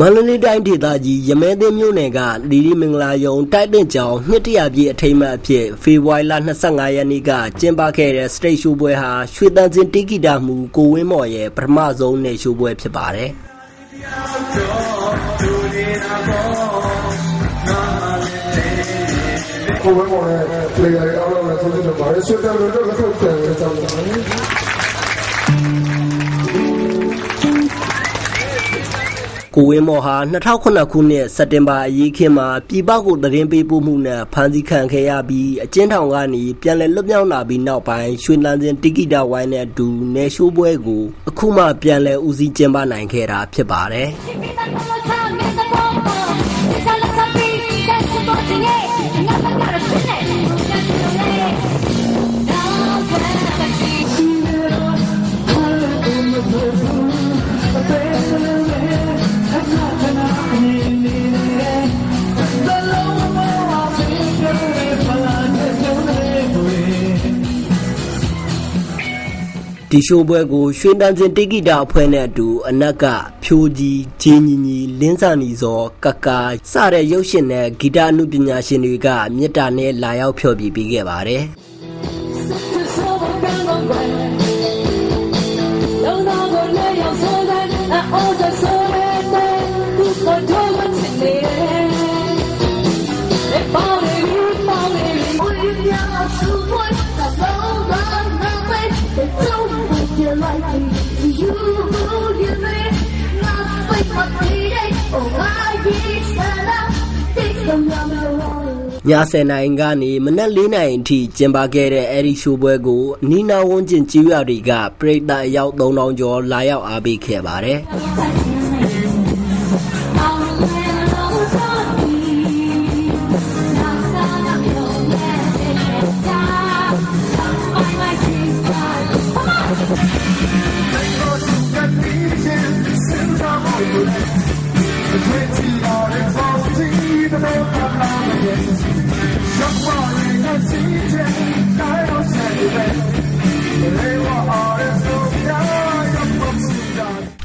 မန္တလေးတိုင်းဒေသကြီးရမဲသိမ်းမြို့နယ်ကလီလီမင်္ဂလာယုံတိုက်တင်ကြောင်နှစ်တရာပြည့်အထိမ်းအမှတ်အဖြစ်ဖေဖော်ဝါရီလ25ရက်နေ့ကကျင်းပခဲ့တဲ့စတိတ်ရှိုးပွဲဟာရွှေတန်းစင်တိဂီတာမှုကိုဝင်းမော်ရဲ့ပထမဆုံးနေရှိုးပွဲဖြစ်ပါတယ်ကိုဝင်းမော်ရဲ့ player တွေအားလုံးလည်းဆုံးဖြတ်ကြပါတယ်ဆွေးတမ်းလို့လက်ခုပ်တယ်ကြောင်းပါတယ် ကိုဝင်းမော်ဟာ2009ခုနှစ်စက်တင်ဘာအရေးခင်းမှာပြည်ပကိုသတင်းပေးပို့မှုနဲ့ဖမ်းဆီးခံခဲ့ရပြီးအကျဉ်းထောင်ကနေပြန်လည်လွတ်မြောက်လာပြီးနောက်ပိုင်းရွှေလန်းစင်တိကိတာဝိုင်းနဲ့အတူနေရှိုးပွဲကိုအခုမှပြန်လည်ဦးစီးကျင်းပနိုင်ခဲ့တာဖြစ်ပါတယ် ဒီရှိုးပွဲကိုရွှေတန်းစင်တိကိတာအဖွဲ့နဲ့အတူအနက်ကဖြိုးကြီးဂျင်းညီညီလင်းစာနီစောကကာစတဲ့ရုပ်ရှင်နဲ့ဂီတအမှုပညာရှင်တွေကမေတ္တာနဲ့လာရောက်ဖျော်ဖြေပေးခဲ့ပါတယ်ည 10နိုင်ကနေမနက်4နိုင်အထိကျင်းပခဲ့တဲ့အဲဒီရှိုးပွဲကိုနီနာဝန်းကျင်ကြီးရွာတွေကပရိသတ်အယောက်3000ကျော်လာရောက်အားပေးခဲ့ပါတယ် Tengo sus cartillas, sentamos por ahí.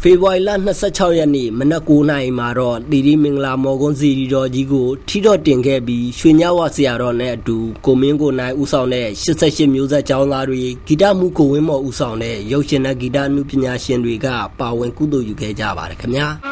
ဖေဖော်ဝါရီလ26ရက်နေ့မနက်9:00နာရီမှာတော့တီတီမင်္ဂလာမော်ကွန်းစီရီတော်ကြီးကိုထီတော့တင်ခဲ့ပြီးရွှေညဝဆရာတော်နဲ့အတူကိုမင်းကိုနိုင်ဦးဆောင်တဲ့88မျိုးဆက်ကျောင်းသားတွေဂီတမှုကိုဝင်းမော်ဦးဆောင်တဲ့ရုပ်ရှင်နဲ့ဂီတအမှုပညာရှင်တွေကပါဝင်ကုသိုလ်ယူခဲ့ကြပါတယ်ခင်ဗျာ။